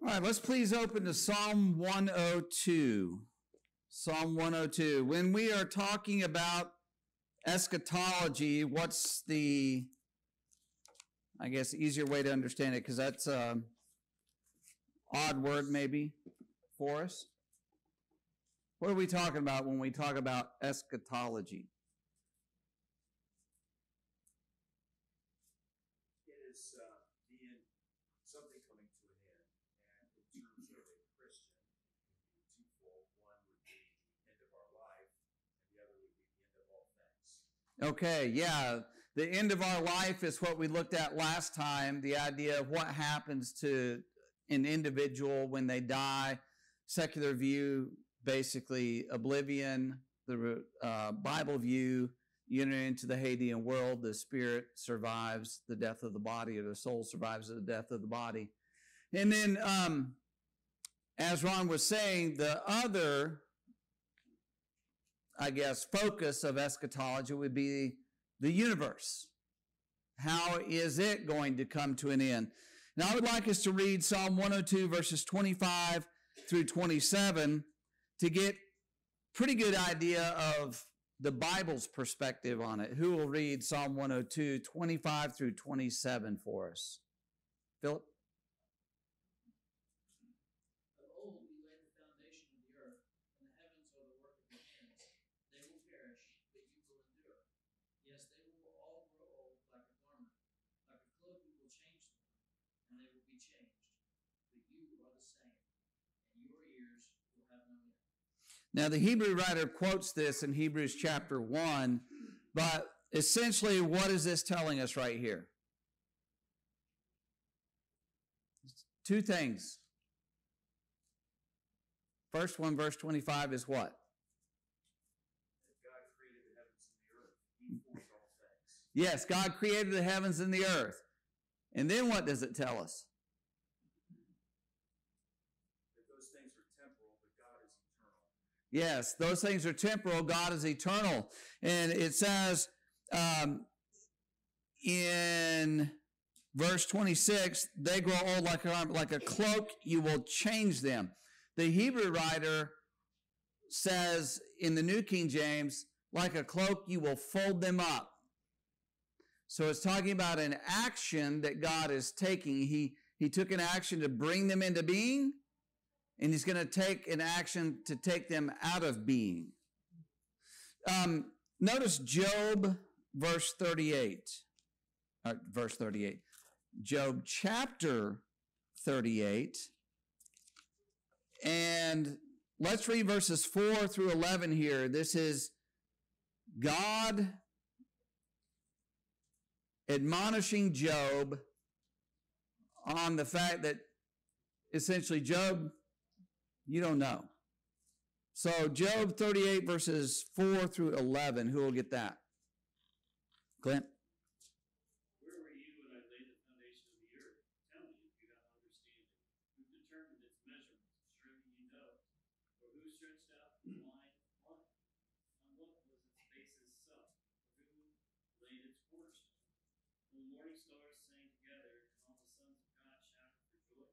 All right, let's please open to Psalm 102. Psalm 102. When we are talking about eschatology, what's the, I guess, easier way to understand it? Because that's a odd word maybe for us. What are we talking about when we talk about eschatology? It is uh, the end, something coming to an end. And in terms of a Christian, it can be twofold. One would be the end of our life, and the other would be the end of all things. Okay, yeah. The end of our life is what we looked at last time the idea of what happens to an individual when they die. Secular view, basically oblivion. The uh, Bible view, you enter into the Hadean world, the spirit survives the death of the body, or the soul survives the death of the body. And then, um, as Ron was saying, the other I guess, focus of eschatology would be the universe. How is it going to come to an end? Now, I would like us to read Psalm 102, verses 25 through 27 to get pretty good idea of the Bible's perspective on it. Who will read Psalm 102, 25 through 27 for us? Philip? Of old we laid the foundation of the earth, and the heavens are the work of your hands. They will perish, but you will endure. Yes, they will all grow old like a garment. Like a cloak you will change them, and they will be changed. But you are the same, and your years will have no end. Now, the Hebrew writer quotes this in Hebrews chapter 1, but essentially, what is this telling us right here? Two things. First one, verse 25, is what? God created the heavens and the earth. He mm. formed all things. Yes, God created the heavens and the earth. And then what does it tell us? That those things are temporal, but God is eternal. Yes, those things are temporal. God is eternal. And it says um, in verse 26, they grow old like a, like a cloak, you will change them. The Hebrew writer says in the New King James, like a cloak, you will fold them up. So it's talking about an action that God is taking. He, he took an action to bring them into being, and he's going to take an action to take them out of being. Um, notice Job, verse 38. Uh, verse 38. Job chapter 38. And let's read verses 4 through 11 here. This is God admonishing Job on the fact that essentially, Job, you don't know. So, Job 38, verses 4 through 11, who will get that? Clint? Where were you when I laid the foundation of the earth? Tell me if you have understanding. Who determined its measurements? Surely you know. Or who stretched out the line on it? On what was its basis sunk? Or who laid its cornerstone? When the morning stars sang together, and all the sons of God shouted for joy?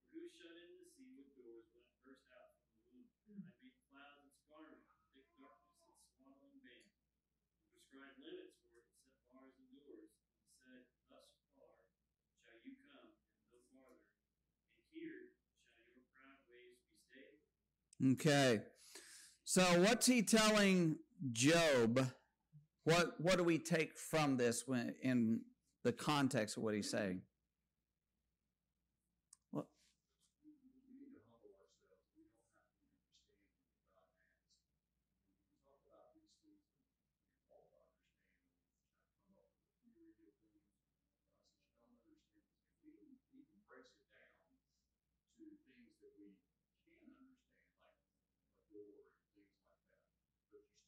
Or who shut in the sea with doors when it burst out from the womb? I made clouds its garment, and thick darkness its swaddling band. And prescribed limits for it, and set bars and doors, and said, Thus far shall you come, and no farther, and here shall your proud waves be stayed. Okay. So what's he telling Job? What what do we take from this when in the context of what he's saying? What? We need to humble ourselves. We don't have the understanding that God has. And when we talk about these things, we all understand them. I come up with a theory of things. God says, you don't understand this. And even, even breaks it down to things that we can understand, like a door and things like that. But you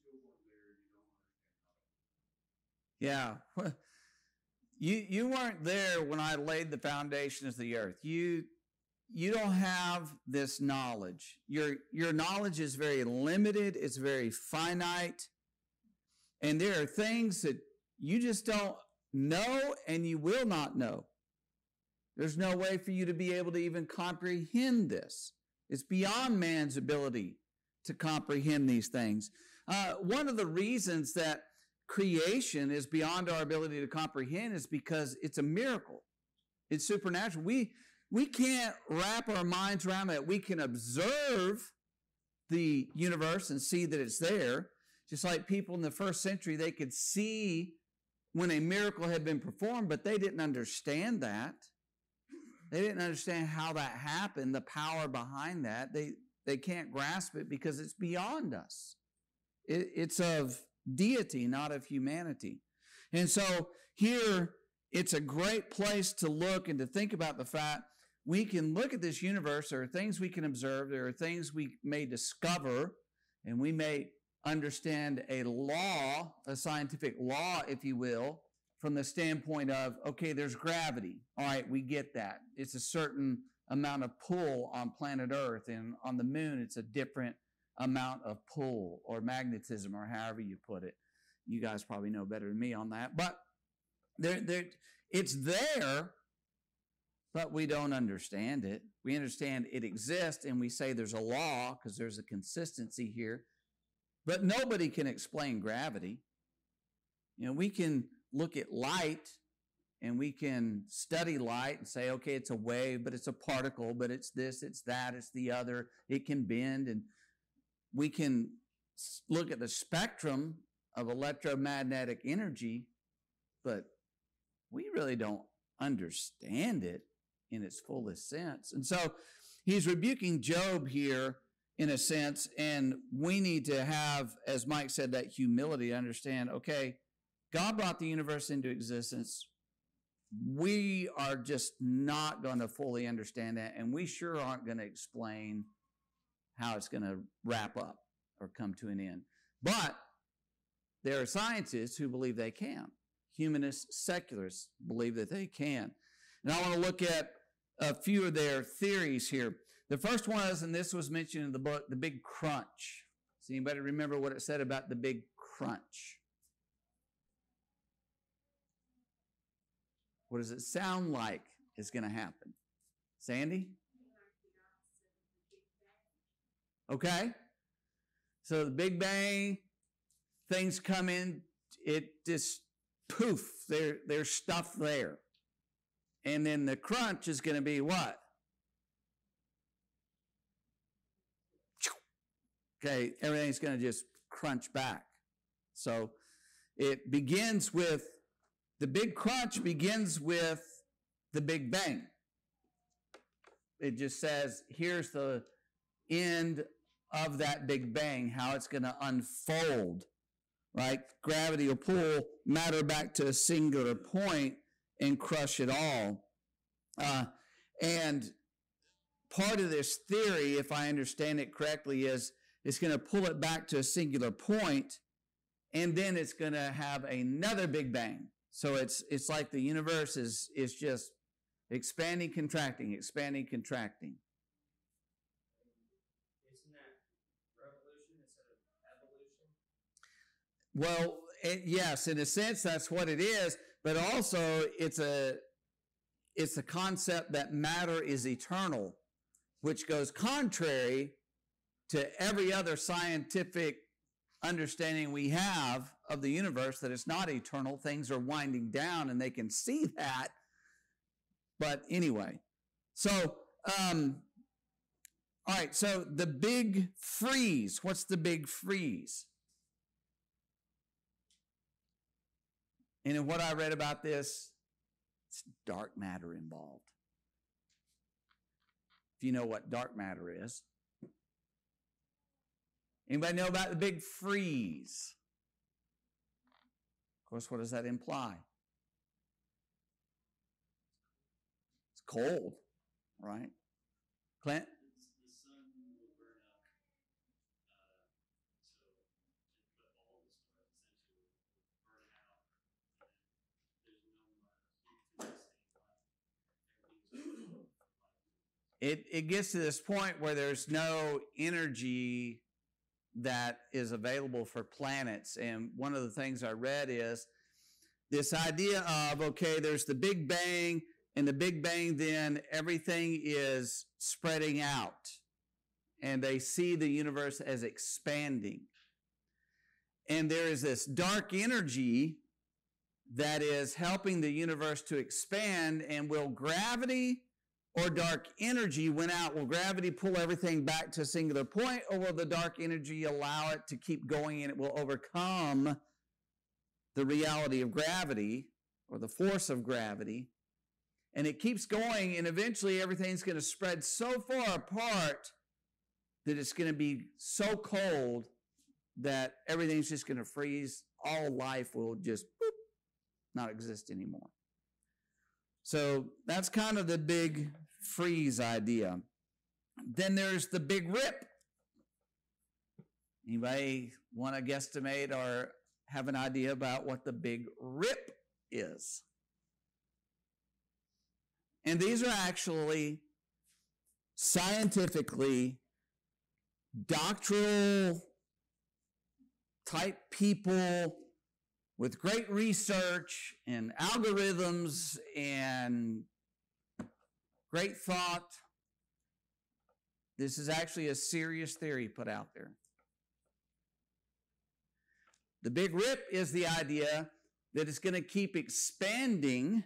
Yeah. You you weren't there when I laid the foundations of the earth. You you don't have this knowledge. Your your knowledge is very limited, it's very finite. And there are things that you just don't know and you will not know. There's no way for you to be able to even comprehend this. It's beyond man's ability to comprehend these things. Uh, one of the reasons that creation is beyond our ability to comprehend is because it's a miracle. It's supernatural. We we can't wrap our minds around that. We can observe the universe and see that it's there. Just like people in the first century, they could see when a miracle had been performed, but they didn't understand that. They didn't understand how that happened, the power behind that. They, they can't grasp it because it's beyond us. It, it's of deity, not of humanity. And so here, it's a great place to look and to think about the fact we can look at this universe. There are things we can observe. There are things we may discover, and we may understand a law, a scientific law, if you will, from the standpoint of, okay, there's gravity. All right, we get that. It's a certain amount of pull on planet Earth, and on the moon, it's a different amount of pull or magnetism or however you put it. You guys probably know better than me on that. But there, there, it's there, but we don't understand it. We understand it exists and we say there's a law because there's a consistency here. But nobody can explain gravity. You know, we can look at light and we can study light and say, okay, it's a wave, but it's a particle, but it's this, it's that, it's the other. It can bend and we can look at the spectrum of electromagnetic energy, but we really don't understand it in its fullest sense. And so he's rebuking Job here in a sense, and we need to have, as Mike said, that humility to understand, okay, God brought the universe into existence. We are just not going to fully understand that, and we sure aren't going to explain how it's going to wrap up or come to an end. But there are scientists who believe they can. Humanists, secularists believe that they can. And I want to look at a few of their theories here. The first one is, and this was mentioned in the book, the big crunch. Does anybody remember what it said about the big crunch? What does it sound like is going to happen? Sandy? Okay. So the Big Bang, things come in, it just poof, there, there's stuff there. And then the crunch is going to be what? Okay, everything's going to just crunch back. So it begins with the big crunch begins with the Big Bang. It just says, here's the end of that Big Bang, how it's going to unfold, right? Gravity will pull matter back to a singular point and crush it all. Uh, and part of this theory, if I understand it correctly, is it's going to pull it back to a singular point, and then it's going to have another Big Bang. So it's it's like the universe is is just expanding, contracting, expanding, contracting. Isn't that revolution instead of evolution? Well, it, yes, in a sense, that's what it is. But also, it's a it's a concept that matter is eternal, which goes contrary to every other scientific understanding we have of the universe that it's not eternal. Things are winding down, and they can see that. But anyway, so um, all right. So the big freeze. What's the big freeze? And in what I read about this, it's dark matter involved. If you know what dark matter is. Anybody know about the big freeze? Of course, what does that imply? It's cold, right? Clint? The sun will burn up, uh, so, but all the stuff essentially will burn out, and there's no more heat to sustain life. Everything's It, it gets to this point where there's no energy that is available for planets. And one of the things I read is this idea of, okay, there's the Big Bang and the Big Bang, then everything is spreading out and they see the universe as expanding. And there is this dark energy that is helping the universe to expand. And will gravity or dark energy went out? Will gravity pull everything back to a singular point, or will the dark energy allow it to keep going and it will overcome the reality of gravity or the force of gravity? And it keeps going, and eventually everything's going to spread so far apart that it's going to be so cold that everything's just going to freeze. All life will just boop, not exist anymore. So that's kind of the big freeze idea. Then there's the big rip. Anybody want to guesstimate or have an idea about what the big rip is? And these are actually scientifically doctoral type people with great research and algorithms and great thought. This is actually a serious theory put out there. The big rip is the idea that it's going to keep expanding.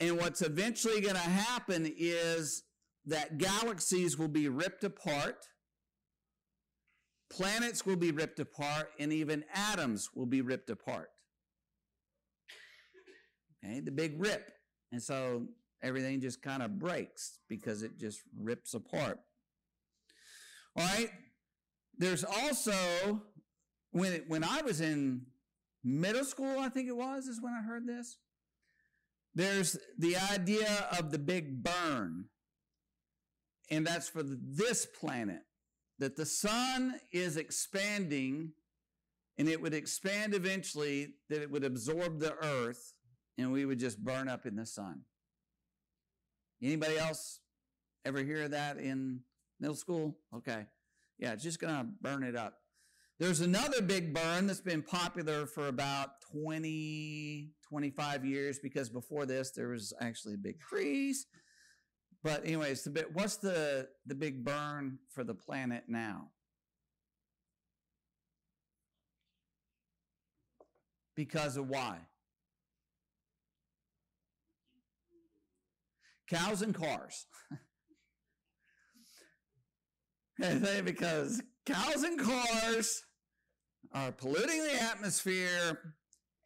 And what's eventually going to happen is that galaxies will be ripped apart, planets will be ripped apart, and even atoms will be ripped apart. Okay, the big rip. And so everything just kind of breaks because it just rips apart. All right. There's also when it, when I was in middle school, I think it was, is when I heard this. There's the idea of the big burn and that's for this planet. That the sun is expanding and it would expand eventually, that it would absorb the earth and we would just burn up in the sun. Anybody else ever hear that in middle school? Okay. Yeah, it's just going to burn it up. There's another big burn that's been popular for about 20, 25 years because before this there was actually a big freeze but anyways, the bit, what's the, the big burn for the planet now? Because of why? Cows and cars. because cows and cars are polluting the atmosphere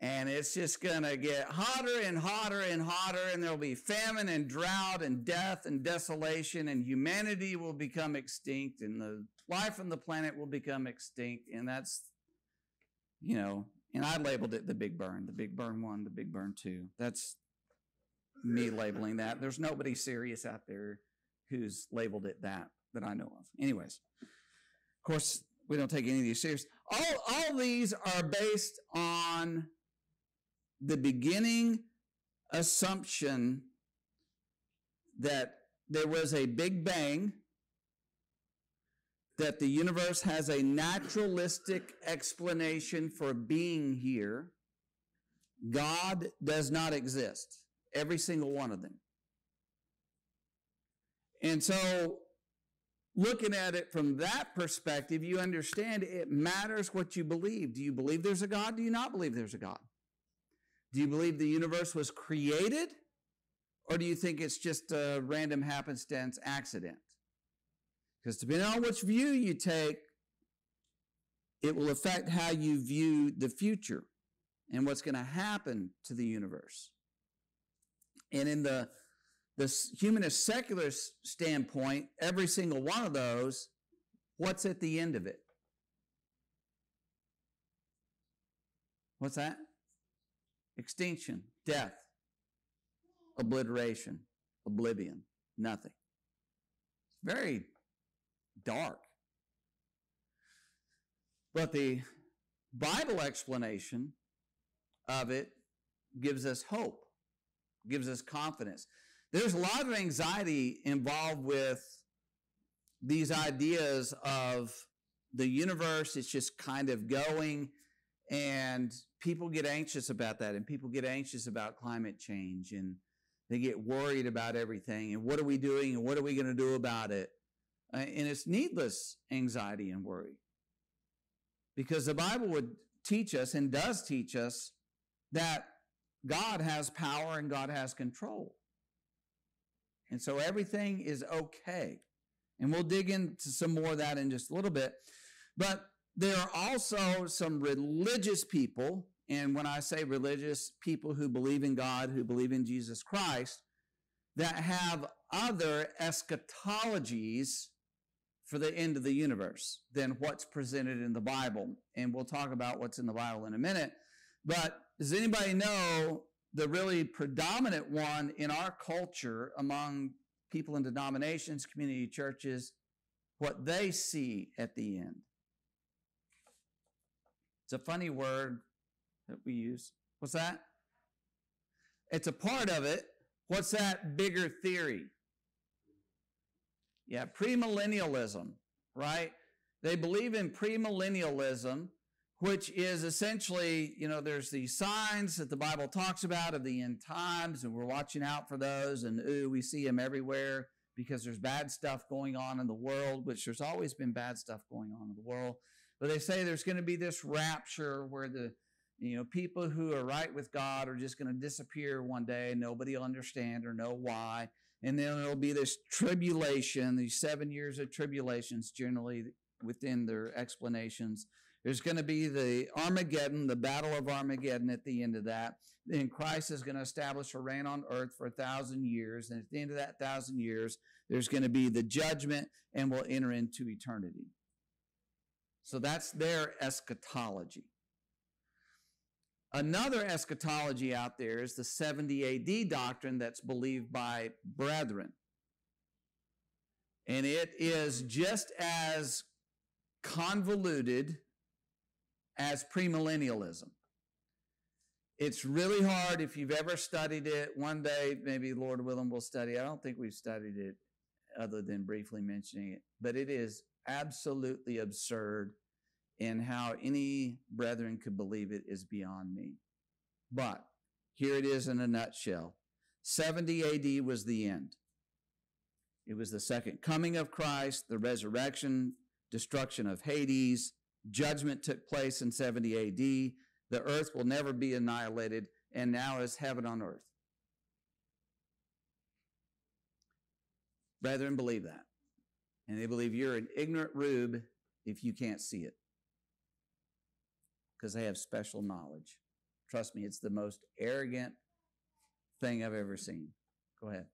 and it's just going to get hotter and hotter and hotter and there'll be famine and drought and death and desolation and humanity will become extinct and the life on the planet will become extinct and that's you know and i labeled it the big burn the big burn one the big burn two that's me labeling that there's nobody serious out there who's labeled it that that i know of anyways of course we don't take any of these serious all all these are based on the beginning assumption that there was a big bang, that the universe has a naturalistic explanation for being here. God does not exist. Every single one of them. And so, looking at it from that perspective, you understand it matters what you believe. Do you believe there's a God? Do you not believe there's a God? Do you believe the universe was created? Or do you think it's just a random happenstance accident? Because depending on which view you take, it will affect how you view the future and what's going to happen to the universe. And in the, the humanist secular standpoint, every single one of those, what's at the end of it? What's that? extinction, death, obliteration, oblivion, nothing. Very dark. But the Bible explanation of it gives us hope, gives us confidence. There's a lot of anxiety involved with these ideas of the universe, it's just kind of going and people get anxious about that and people get anxious about climate change and They get worried about everything and what are we doing and what are we going to do about it? Uh, and it's needless anxiety and worry. Because the Bible would teach us and does teach us that God has power and God has control. And so everything is okay. And we'll dig into some more of that in just a little bit. But there are also some religious people, and when I say religious, people who believe in God, who believe in Jesus Christ, that have other eschatologies for the end of the universe than what's presented in the Bible. And we'll talk about what's in the Bible in a minute. But does anybody know the really predominant one in our culture among people in denominations, community churches, what they see at the end? It's a funny word that we use. What's that? It's a part of it. What's that bigger theory? Yeah, premillennialism, right? They believe in premillennialism, which is essentially, you know, there's these signs that the Bible talks about of the end times, and we're watching out for those, and ooh, we see them everywhere because there's bad stuff going on in the world, which there's always been bad stuff going on in the world. But they say there's going to be this rapture where the, you know, people who are right with God are just going to disappear one day and nobody will understand or know why. And then there'll be this tribulation, these seven years of tribulations generally within their explanations. There's going to be the Armageddon, the battle of Armageddon at the end of that. Then Christ is going to establish a reign on earth for a thousand years. And at the end of that thousand years, there's going to be the judgment and we'll enter into eternity. So that's their eschatology. Another eschatology out there is the 70 AD doctrine that's believed by brethren. And it is just as convoluted as premillennialism. It's really hard if you've ever studied it. One day, maybe Lord willing, we'll study. I don't think we've studied it other than briefly mentioning it, but it is absolutely absurd and how any brethren could believe it is beyond me. But here it is in a nutshell. 70 AD was the end. It was the second coming of Christ, the resurrection, destruction of Hades, judgment took place in 70 AD. The earth will never be annihilated, and now is heaven on earth. Brethren believe that. And they believe you're an ignorant rube if you can't see it. Because they have special knowledge. Trust me, it's the most arrogant thing I've ever seen. Go ahead.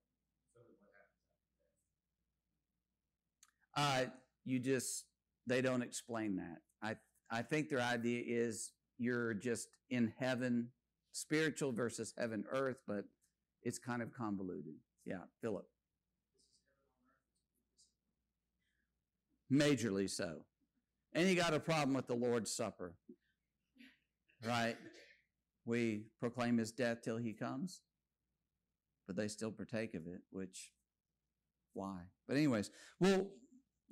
Uh, you just, they don't explain that. I, I think their idea is you're just in heaven, spiritual versus heaven, earth, but it's kind of convoluted. Yeah, Philip. Majorly so. And you got a problem with the Lord's Supper, right? We proclaim his death till he comes, but they still partake of it, which, why? But, anyways, well,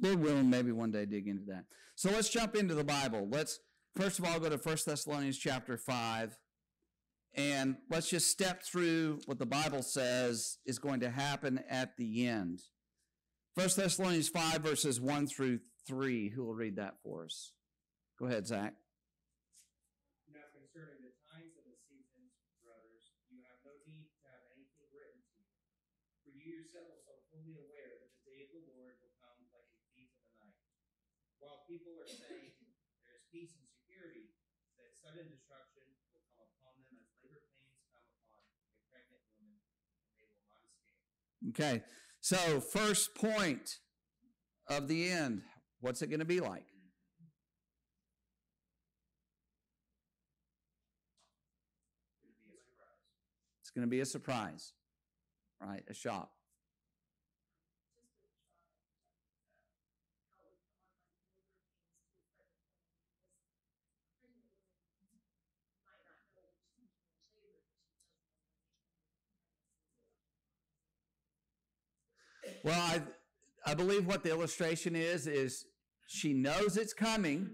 Lord willing, maybe one day dig into that. So let's jump into the Bible. Let's first of all go to 1 Thessalonians chapter 5, and let's just step through what the Bible says is going to happen at the end. 1 Thessalonians 5, verses 1 through 3. Who will read that for us? Go ahead, Zach. Now concerning the times and the seasons, brothers, you have no need to have anything written to you. For you yourselves are fully aware that the day of the Lord will come like a thief in the night. While people are saying there is peace and security, that sudden destruction will come upon them as labor pains come upon a pregnant woman, and they will not escape. Okay, so first point of the end. What's it going to be like? It will be a surprise. It's going to be a surprise, right? A shock. Well, I, I believe what the illustration is is she knows it's coming.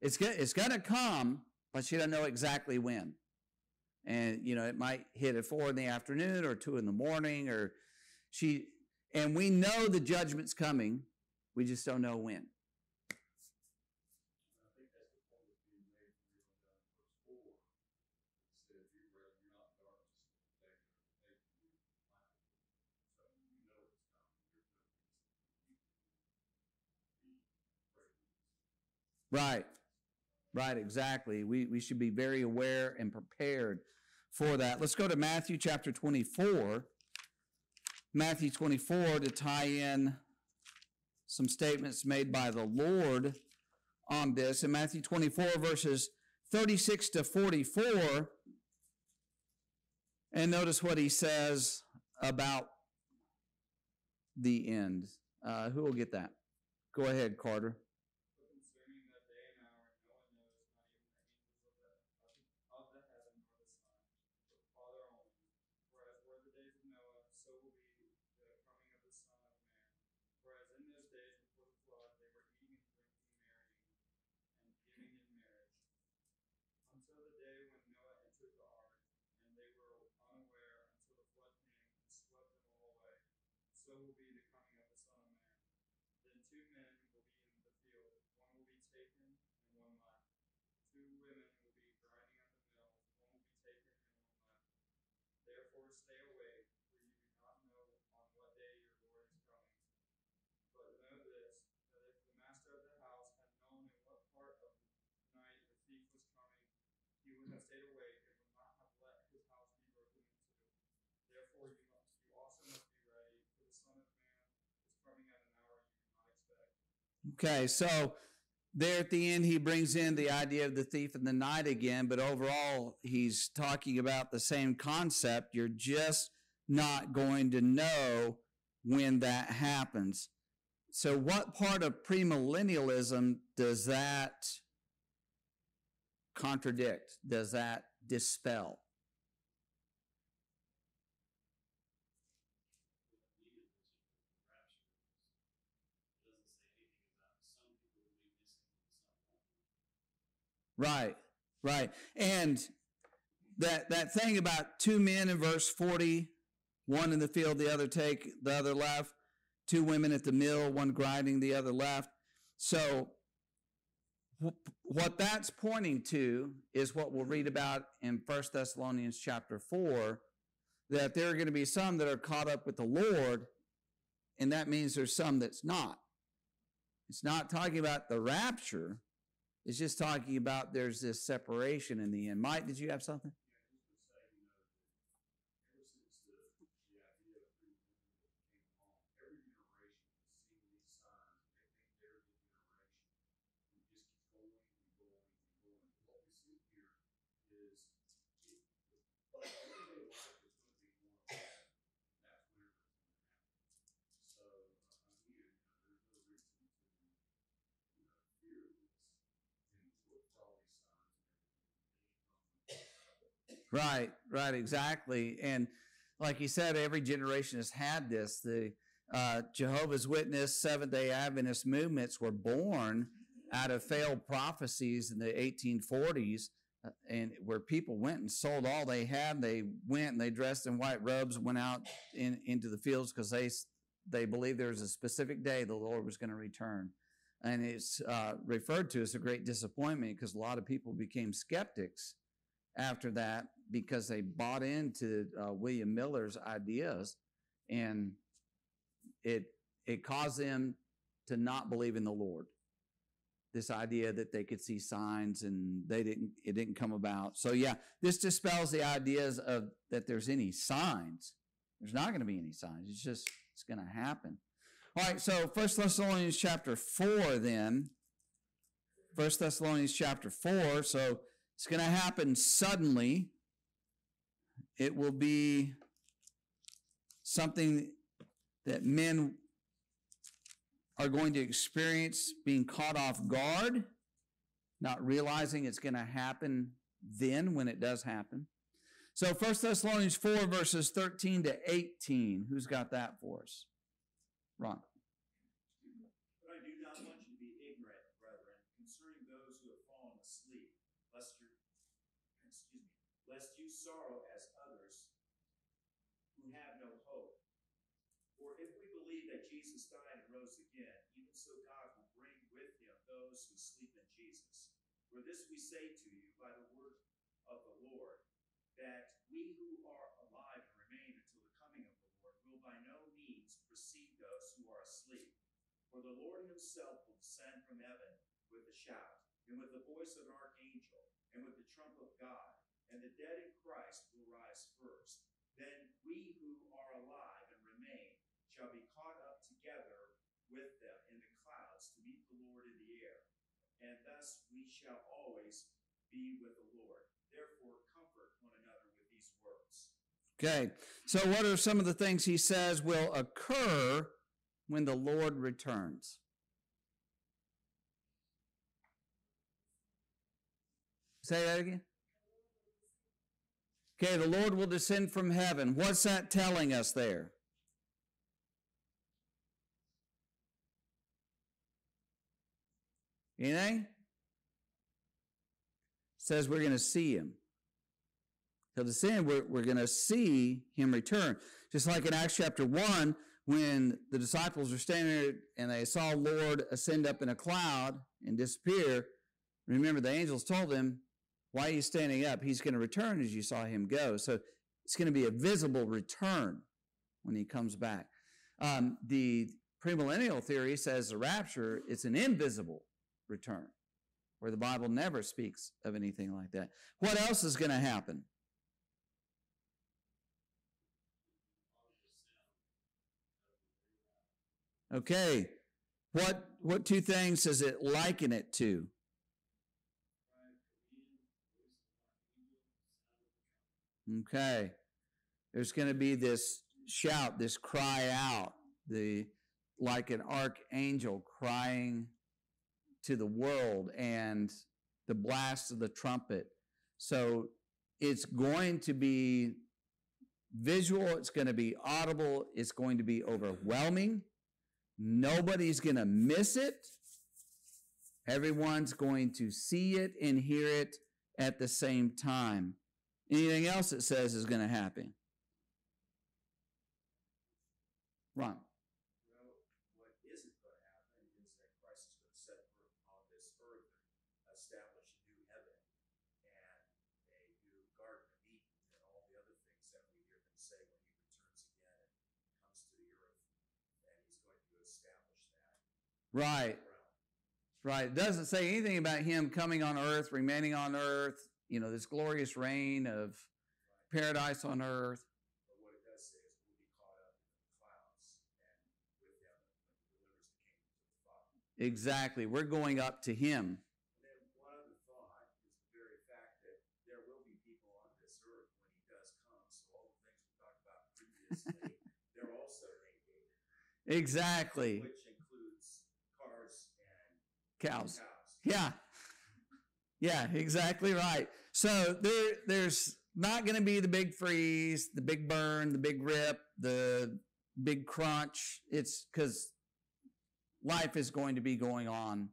It's go- it's going to come, but she doesn't know exactly when. and you know it might hit at four in the afternoon or two in the morning or she and we know the judgment's coming we just don't know when And I think that's the point that's being made from reading down in verse four. It says, you brethren, you're not in darkness, but the day of the you light. So you know it's coming. There's no reason for you to be afraid. Right. Right exactly. We we should be very aware and prepared for that. Let's go to matthew chapter 24 matthew 24 to tie in some statements made by the lord on this. In matthew 24 verses 36 to 44 and notice what he says about the end. Uh, who will get that? Go ahead carter But concerning that day and hour, no one knows, not even the angels of the, of the, of the heaven nor the Son, but the Father only. For as were the days of Noah, so will be the coming of the Son of Man. For as in those days before the flood, they were eating and drinking, marrying, and giving in marriage, until the day when Noah entered the ark, and they were unaware until the flood came and swept them all away. So will be the coming of the Son of Man. Then two men will be in the field, one will be taken and one left. Two women will be grinding at the mill, one will be taken and one left. Therefore stay awake, for you do not know on what day your Lord is coming. But know this, that if the master of the house had known in what part of the night the thief was coming, he would have stayed awake and would not have let his house be broken into. Therefore you must, you also must be ready, for the Son of Man is coming at an hour you do not expect. Okay, so there at the end, he brings in the idea of the thief in the night again, but overall, he's talking about the same concept. You're just not going to know when that happens. So, what part of premillennialism does that contradict? Does that dispel? Right, right. And that that thing about two men in verse 40, one in the field, the other take, the other left, two women at the mill, one grinding, the other left. So what that's pointing to is what we'll read about in First Thessalonians chapter 4 that there are going to be some that are caught up with the Lord and that means there's some that's not. It's not talking about the rapture. It's just talking about there's this separation in the end. Mike, did you have something? Yeah, just to say, you know, that ever since the, the idea of free will came along, every generation has seen these signs. They think they're the generation. And it just keeps going and going and going. What we see here is it, the everyday life is going to be one of them. That's whenever it's going to happen. So, uh, again, you know, there's no reason to, you know, fear this. And with all these signs and everything, they come Right, right, exactly. And like you said, every generation has had this. The uh, Jehovah's Witness, Seventh day Adventist movements were born out of failed prophecies in the 1840s, uh, and where people went and sold all they had. They went and they dressed in white robes, went out in, into the fields because they they believed there was a specific day the Lord was going to return. And it's uh, referred to as a great disappointment because a lot of people became skeptics after that because they bought into uh, William Miller's ideas, and it it caused them to not believe in the Lord. This idea that they could see signs and they didn't, it didn't come about. So yeah, this dispels the ideas of that there's any signs. There's not going to be any signs. It's just it's going to happen. All right. So First Thessalonians chapter four, then. First Thessalonians chapter four. So it's going to happen suddenly. It will be something that men are going to experience being caught off guard, not realizing it's going to happen then when it does happen. So 1 Thessalonians 4, verses 13 to 18. Who's got that for us? Ron. But I do not want you to be ignorant, brethren, concerning those who have fallen asleep, lest your excuse me, lest you sorrow as others who have no hope. For if we believe that Jesus died and rose again, even so God will bring with him those who sleep in Jesus. For this we say to you by the word of the Lord, that we who are alive and remain until the coming of the Lord will by no means precede those who are asleep. For the Lord himself will descend from heaven with a shout, and with the voice of an archangel, and with the trump of God, and the dead in Christ will rise first. Then we who are alive and remain shall be caught up together with them in the clouds to meet the Lord in the air. And thus we shall always be with the Lord. Therefore, comfort one another with these words. Okay, so what are some of the things he says will occur when the Lord returns? Say that again. Okay, the Lord will descend from heaven. What's that telling us there? Anything? Says we're going to see him. He'll descend, we're, we're going to see him return. Just like in Acts chapter 1, when the disciples were standing there and they saw Lord ascend up in a cloud and disappear, remember the angels told them, why are you standing up? He's going to return as you saw him go. So it's going to be a visible return when he comes back. Um, the premillennial theory says the rapture is an invisible return, where the Bible never speaks of anything like that. What else is going to happen? Okay. What what two things does it liken it to? Okay. There's going to be this shout, this cry out, the like an archangel crying to the world and the blast of the trumpet. So it's going to be visual, it's going to be audible, it's going to be overwhelming. Nobody's going to miss it. Everyone's going to see it and hear it at the same time. Anything else it says is going to happen? Ron. Well, what isn't going to happen is that Christ is going to set foot on this earth and establish a new heaven and a new Garden of Eden and all the other things that we hear him say when he returns again and comes to the earth. And he's going to establish that. Right. Right. It doesn't say anything about him coming on earth, remaining on earth, you know, this glorious reign of paradise on earth. But what it does say is we'll be caught up in the clouds and with him when he delivers the kingdom to the Father. Exactly. We're going up to him. And then one other thought is the very fact that there will be people on this earth when he does come. So all the things we talked about previously, they're also naked, Exactly. which includes cars and Cows. Yeah. Yeah, exactly right. So there there's not going to be the big freeze, the big burn, the big rip, the big crunch. It's cuz life is going to be going on.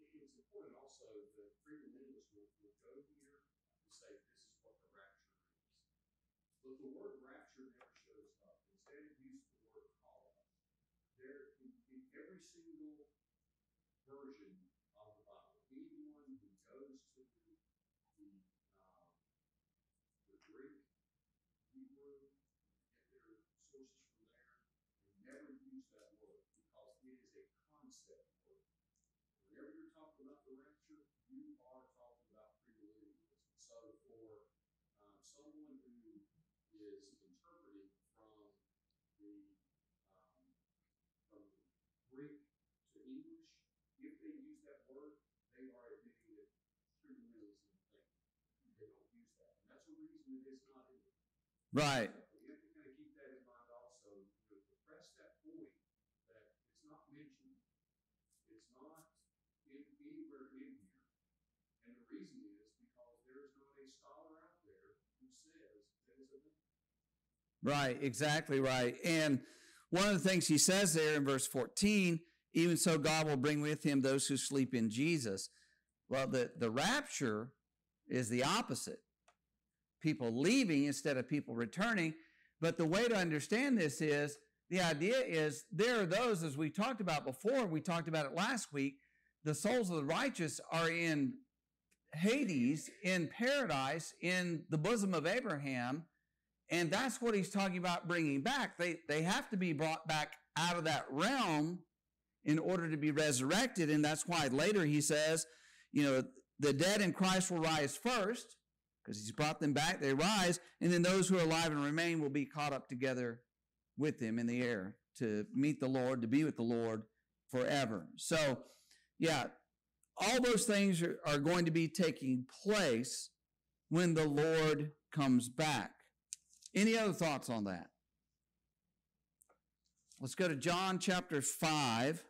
It's important also that premillennialists will, will go here and say this is what the rapture is. But the word rapture never shows up. Instead, it uses the word call up. There, in, in single version of the Bible, anyone who goes to the, um, the Greek, Hebrew, get their sources from there, they never use that word because it is a concept word. Whenever you're talking about the rapture, you are talking about premillennialism. So for um, someone who is interpreting from the um, from the Greek to English, if they use that word, they are admitting that premillennialism thing. They don't use that, and that's a reason it is not in there. Right. You have to kind of keep that in mind also, to, to press that point that it's not mentioned. It's not in, anywhere in here. And the reason is because there is not a scholar out there who says that is a myth. Right, exactly right. And one of the things he says there in verse 14, even so God will bring with him those who sleep in Jesus. Well, the, the rapture is the opposite. People leaving instead of people returning. But the way to understand this is the idea is there are those, as we talked about before, we talked about it last week, the souls of the righteous are in Hades, in paradise, in the bosom of Abraham. And that's what he's talking about bringing back. They, they have to be brought back out of that realm in order to be resurrected. And that's why later he says, you know, the dead in Christ will rise first because he's brought them back. They rise. And then those who are alive and remain will be caught up together with him in the air to meet the Lord, to be with the Lord forever. So, yeah, all those things are, are going to be taking place when the Lord comes back. Any other thoughts on that? Let's go to John chapter 5.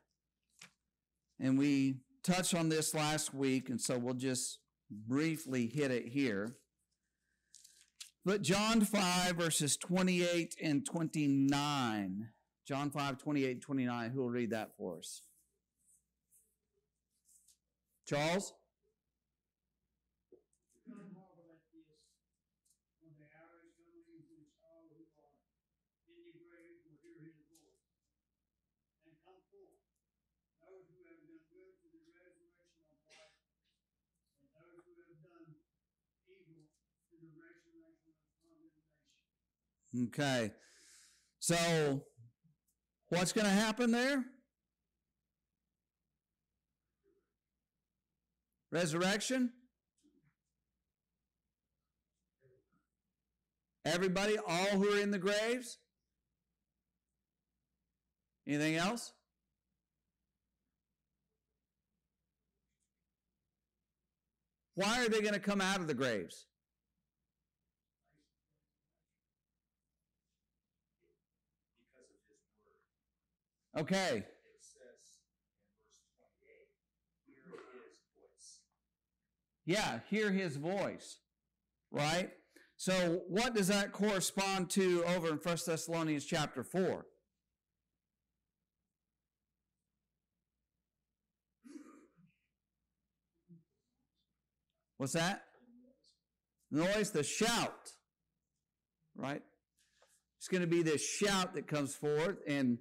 And we touched on this last week, and so we'll just briefly hit it here. But John 5, verses 28 and 29. John 5, 28 and 29. Who will read that for us? Charles? Come marvel at this, when the hour is coming in which all who are in the grave will hear his voice, and come forth, those who have done good to the resurrection of life, and those who have done evil to the resurrection of condemnation. Okay. So, what's going to happen there? Resurrection? Everybody, all who are in the graves? Anything else? Why are they going to come out of the graves? Because of his word. Okay. It says in verse twenty-eight, hear his voice. Yeah, hear his voice. Right? So what does that correspond to over in 1 Thessalonians chapter 4? What's that? Noise, the shout. Right? It's going to be this shout that comes forth and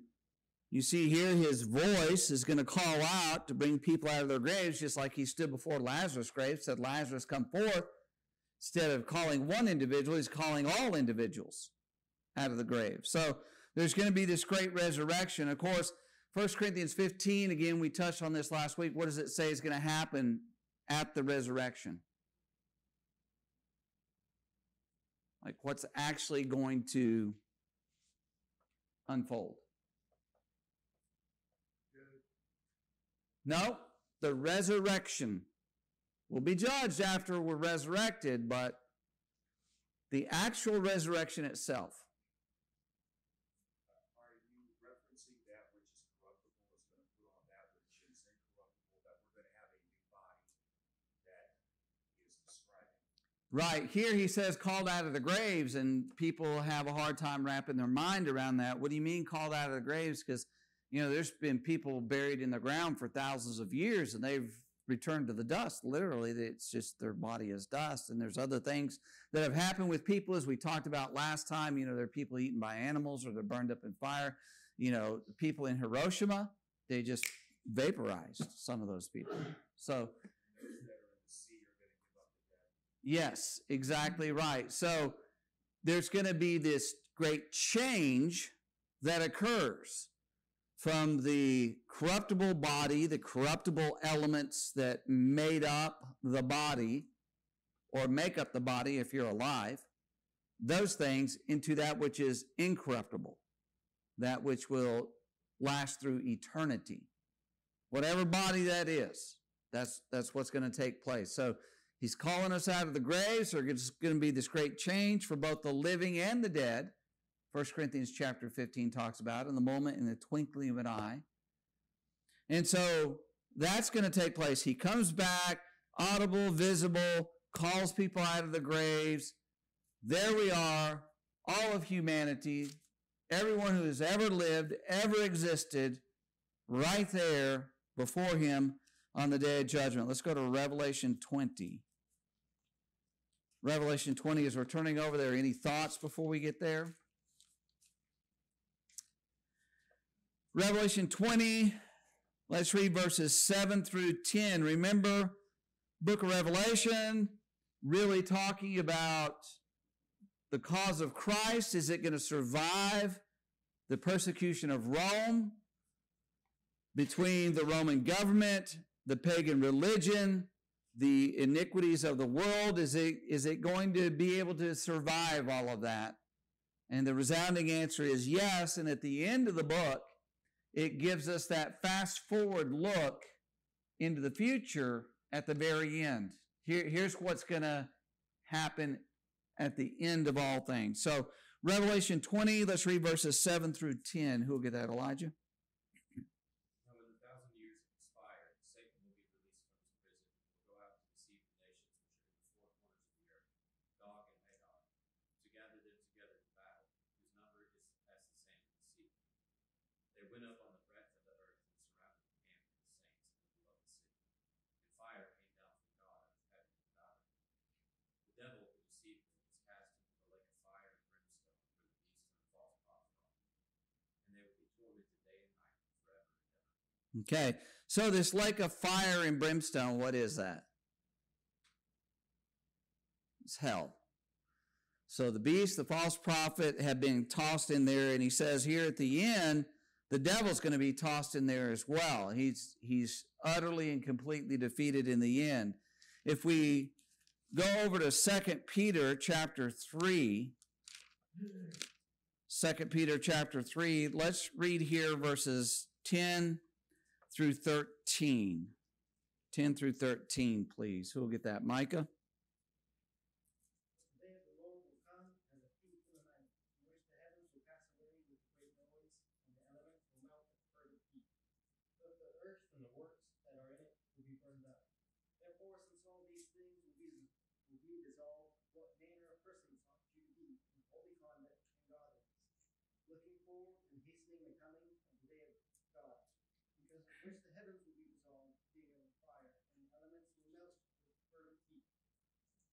you see here his voice is going to call out to bring people out of their graves, just like he stood before Lazarus' grave, said, Lazarus, come forth. Instead of calling one individual, he's calling all individuals out of the grave. So there's going to be this great resurrection. Of course, 1 Corinthians 15, again, we touched on this last week. What does it say is going to happen at the resurrection? Like what's actually going to unfold? No, the resurrection. We'll be judged after we're resurrected, but the actual resurrection itself. Are you referencing that which is corruptible is going to put on that which is incorruptible, that we're going to have a new body that he is describing? Right. Here he says called out of the graves, and people have a hard time wrapping their mind around that. What do you mean called out of the graves? Because, you know, there's been people buried in the ground for thousands of years and they've returned to the dust. Literally, it's just their body is dust. And there's other things that have happened with people, as we talked about last time. You know, there are people eaten by animals or they're burned up in fire. You know, people in Hiroshima, they just vaporized some of those people. So. Yes, exactly right. So there's going to be this great change that occurs from the corruptible body, the corruptible elements that made up the body or make up the body if you're alive, those things into that which is incorruptible, that which will last through eternity. Whatever body that is, that's, that's what's going to take place. So He's calling us out of the graves. So it's going to be this great change for both the living and the dead. 1 Corinthians chapter 15 talks about in the moment in the twinkling of an eye. And so that's going to take place. He comes back, audible, visible, calls people out of the graves. There we are, all of humanity, everyone who has ever lived, ever existed, right there before him on the day of judgment. Let's go to Revelation 20. Revelation 20, as we're turning over there, any thoughts before we get there? Revelation 20, let's read verses 7 through 10. Remember, book of Revelation, really talking about the cause of Christ. Is it going to survive the persecution of Rome between the Roman government, the pagan religion, the iniquities of the world? Is it, is it going to be able to survive all of that? And the resounding answer is yes. And at the end of the book, it gives us that fast forward look into the future at the very end. Here, here's what's going to happen at the end of all things. So, Revelation 20, let's read verses 7 through 10. Who will get that, Elijah? Now, when the thousand years have expired, Satan will be released from his prison and will go out to deceive the nations which are in the four corners of the earth, Gog and Magog, to gather them together to battle, whose number is as the sand of the sea. They went up on the breadth of the earth and surrounded the camp of the saints in the beloved city. And fire came down from God out of heaven and devoured them. The devil who deceived them was cast into the lake of fire and brimstone, where the beast and the false prophet are. And they will be tormented day and night forever and ever. Okay, so this lake of fire and brimstone, what is that? It's hell. So the beast, the false prophet, have been tossed in there, and he says here at the end, the devil's going to be tossed in there as well. He's he's utterly and completely defeated in the end. If we go over to Second Peter chapter 3, 2 Peter chapter 3, let's read here verses 10 through 13. 10 through 13, please. Who will get that? Micah? The day of the Lord will come as a thief in the night, in which the heavens will pass away with great noise, and the elements will melt with fervent heat. Both the earth and the works that are in it will be burned up. Therefore, since all these things will be will be dissolved, what manner of persons ought you to be in holy conduct and godliness, looking forward and hastening the coming of the day of God, because of which the heavens will be dissolved, being on fire, and the elements will melt with fervent heat.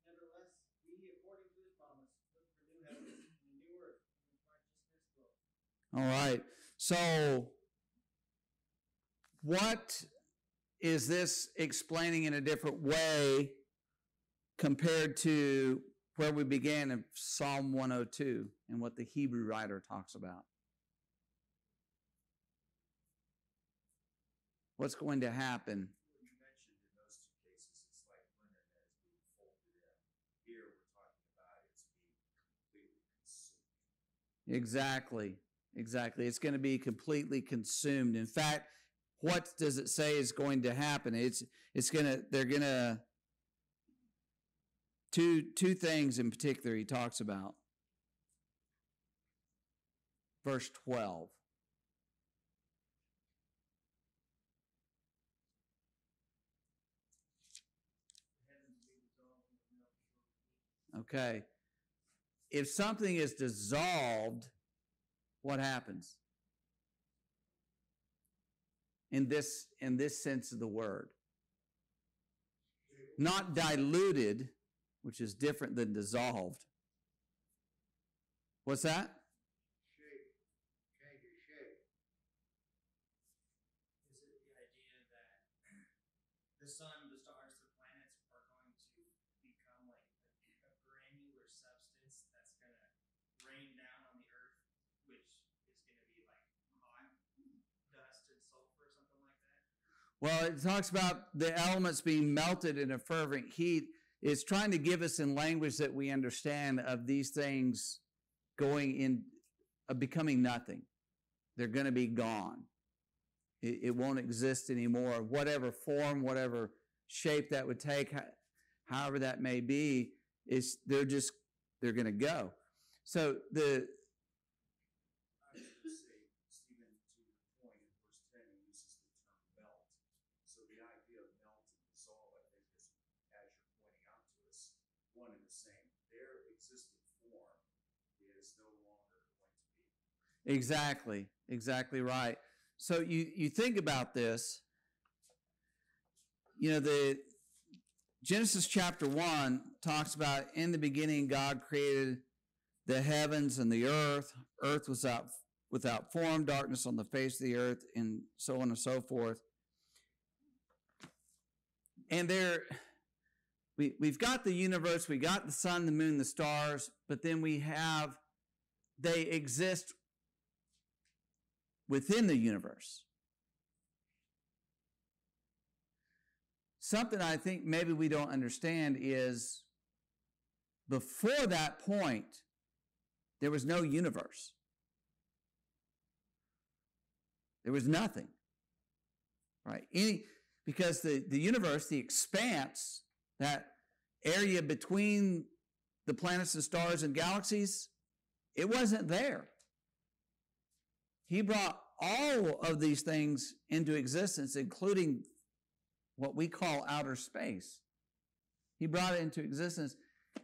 Nevertheless, we, according to his promise, look for new heavens and a new earth in which righteousness dwells. All right. So, what is this explaining in a different way compared to where we began in Psalm 102 and what the Hebrew writer talks about? What's going to happen? What you mentioned in those two cases, it's like linen that is being folded in. Here, we're talking about it's being completely consumed. Exactly. Exactly. It's going to be completely consumed. In fact, what does it say is going to happen? It's it's going to they're going to two two things in particular he talks about. Verse 12. The heavens will be dissolved and will melt with fervent heat. Okay. If something is dissolved, what happens? In this in this sense of the word. Not diluted, which is different than dissolved. What's that? shape, changes shape. Is it the idea that the sun, the stars, the planets are going to become like a, a granular substance that's going to rain down on the earth, which is going to be like hot dust and sulfur or something like that? Well, it talks about the elements being melted in a fervent heat. It's trying to give us in language that we understand of these things going in, uh, becoming nothing. They're going to be gone. It, it won't exist anymore. Whatever form, whatever shape that would take, however that may be, is they're just they're going to go. So the I was going to say, Stephen, to your point, in verse ten, he uses the term melt. So the idea of melt and dissolve, I think, is, as you're pointing out to us, one and the same. Their existing form is no longer going to be. Exactly, exactly right. So you you think about this. You know the Genesis chapter 1 talks about in the beginning, God created the heavens and the earth. Earth was out without form, darkness on the face of the earth, and so on and so forth. And there, we, we've got the universe, we got the sun, the moon, the stars, but then we have, they exist within the universe. Something I think maybe we don't understand is before that point, there was no universe. There was nothing. Right? Any because the, the universe, the expanse, that area between the planets and stars and galaxies, it wasn't there. He brought all of these things into existence, including what we call outer space. He brought it into existence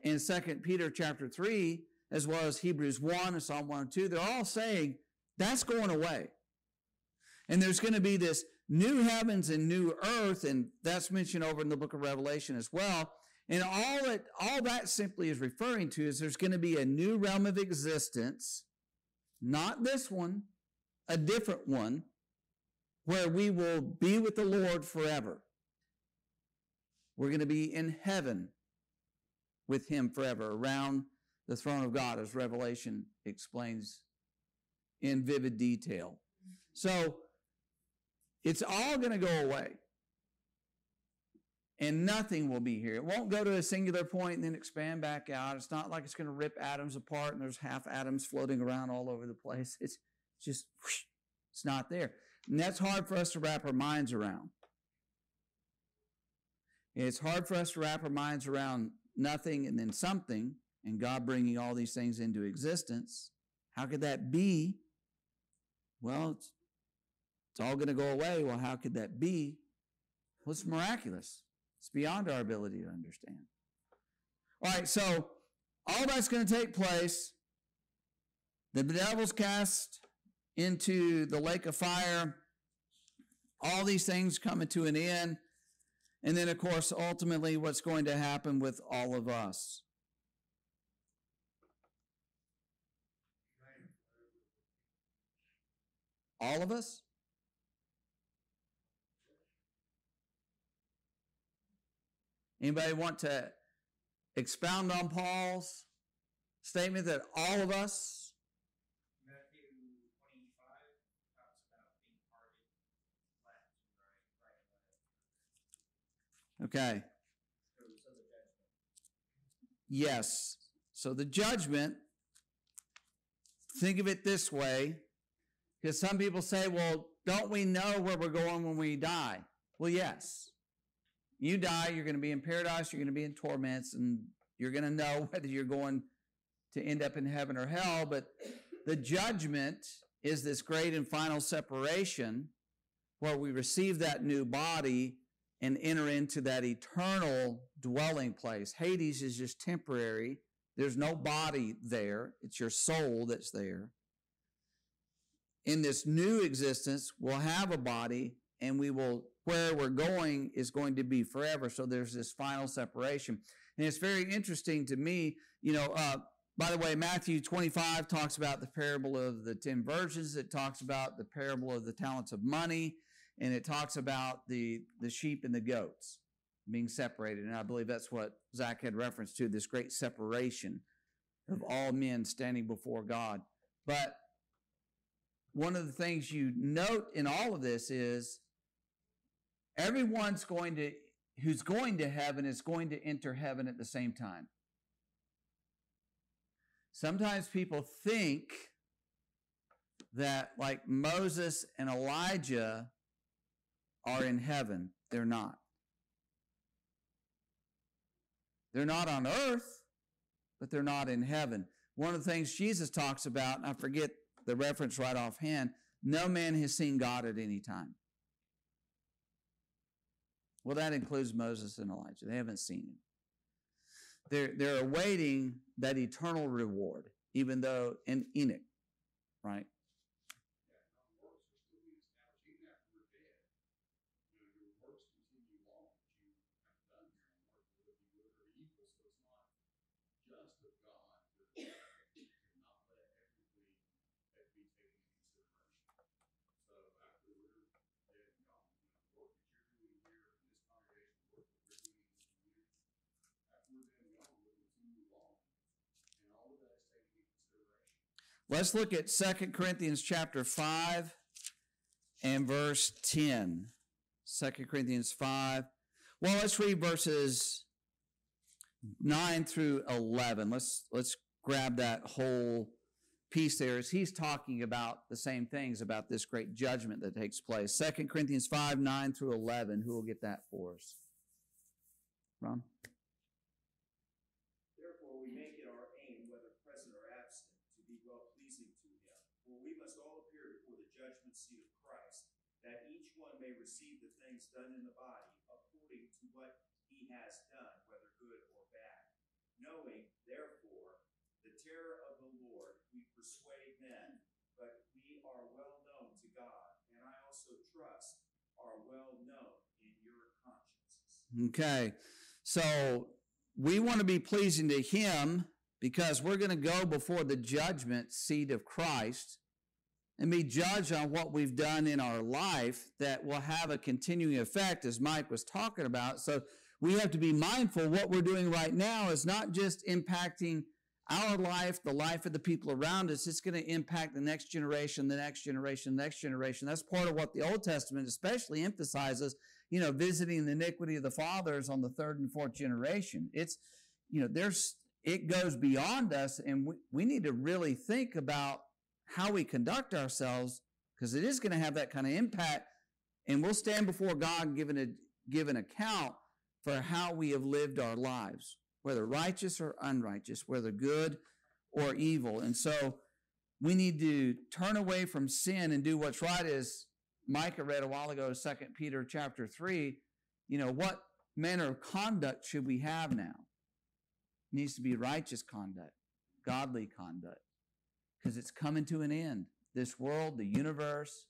in 2 Peter chapter 3, as well as Hebrews 1 and Psalm 1 and 2. They're all saying that's going away. And there's going to be this new heavens and new earth, and that's mentioned over in the book of Revelation as well. And all that, all that simply is referring to is there's going to be a new realm of existence, not this one, a different one, where we will be with the Lord forever. We're going to be in heaven with Him forever, around the throne of God, as Revelation explains in vivid detail. So, it's all going to go away. And nothing will be here. It won't go to a singular point and then expand back out. It's not like it's going to rip atoms apart and there's half atoms floating around all over the place. It's just, whoosh, it's not there. And that's hard for us to wrap our minds around. It's hard for us to wrap our minds around nothing and then something and God bringing all these things into existence. How could that be? Well, it's it's all going to go away. Well, how could that be? Well, it's miraculous. It's beyond our ability to understand. All right, so all that's going to take place. The devil's cast into the lake of fire. All these things coming to an end. And then, of course, ultimately, what's going to happen with all of us. All of us? Anybody want to expound on Paul's statement that all of us? Matthew 25 talks about being parted left and right, right and left. Okay. Yes. So the judgment, think of it this way, because some people say, well, don't we know where we're going when we die? Well, yes. You die, you're going to be in paradise, you're going to be in torments, and you're going to know whether you're going to end up in heaven or hell. But the judgment is this great and final separation where we receive that new body and enter into that eternal dwelling place. Hades is just temporary. There's no body there. It's your soul that's there. In this new existence, we'll have a body and we will where we're going is going to be forever. So there's this final separation. And it's very interesting to me, you know, uh, by the way, Matthew 25 talks about the parable of the 10 virgins. It talks about the parable of the talents of money. And it talks about the, the sheep and the goats being separated. And I believe that's what Zach had reference to, this great separation of all men standing before God. But one of the things you note in all of this is Everyone's going to, who's going to heaven is going to enter heaven at the same time. Sometimes people think that, like Moses and Elijah, are in heaven. They're not. They're not on earth, but they're not in heaven. One of the things Jesus talks about, and I forget the reference right offhand, no man has seen God at any time. Well, that includes Moses and Elijah. They haven't seen him. They're, they're awaiting that eternal reward, even though in Enoch, right? Yeah, no works are still being established even after we're dead. You know, your works continue on that you have done here on earth. just of God to, to not let everything that be taken into consideration. So after we're dead and gone, you know, the work that you're doing here in this congregation, the work that we're doing in this community, after we're dead and gone, we're going to move on. And all of that is taken into consideration. Let's look at 2 Corinthians chapter 5 and verse 10. 2 Corinthians 5. Well, let's read verses 9 through 11. Let's let's grab that whole piece there as he's talking about the same things about this great judgment that takes place. 2 Corinthians 5, 9 through 11. Who will get that for us? Ron? Therefore, we make it our aim, whether present or absent, to be well pleasing to him. For we must all appear before the judgment seat of Christ, that each one may receive the things done in the body according to what he has done, whether good or bad. Knowing, therefore, the terror of the Lord, we persuade men, but we are well known to God, and I also trust are well known in your consciences. Okay. So we want to be pleasing to him because we're going to go before the judgment seat of Christ and be judged on what we've done in our life that will have a continuing effect, as Mike was talking about. So we have to be mindful what we're doing right now is not just impacting our life, the life of the people around us, it's going to impact the next generation, the next generation, the next generation. That's part of what the Old Testament especially emphasizes, you know, visiting the iniquity of the fathers on the third and fourth generation. It's, you know, there's, it goes beyond us, and we, we need to really think about how we conduct ourselves because it is going to have that kind of impact. And we'll stand before God and a an, give an account for how we have lived our lives, whether righteous or unrighteous, whether good or evil. And so we need to turn away from sin and do what's right as Micah read a while ago, 2 Peter chapter 3. You know, what manner of conduct should we have now? It needs to be righteous conduct, godly conduct, because it's coming to an end. This world, the universe,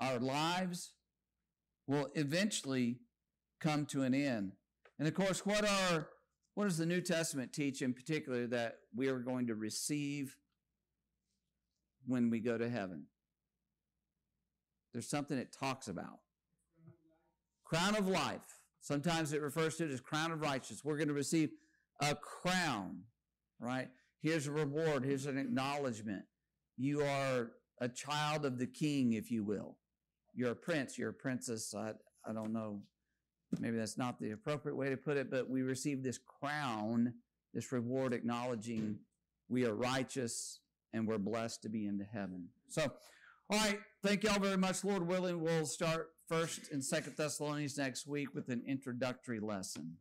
our lives will eventually come to an end. And of course, what are what does the New Testament teach in particular that we are going to receive when we go to heaven? There's something it talks about. Crown of life. Sometimes it refers to it as crown of righteousness. We're going to receive a crown, right? Here's a reward. Here's an acknowledgement. You are a child of the king, if you will. You're a prince. You're a princess. I, I don't know. Maybe that's not the appropriate way to put it, but we receive this crown, this reward acknowledging we are righteous and we're blessed to be into heaven. So, all right. Thank y'all very much. Lord willing, we'll start first in Second Thessalonians next week with an introductory lesson.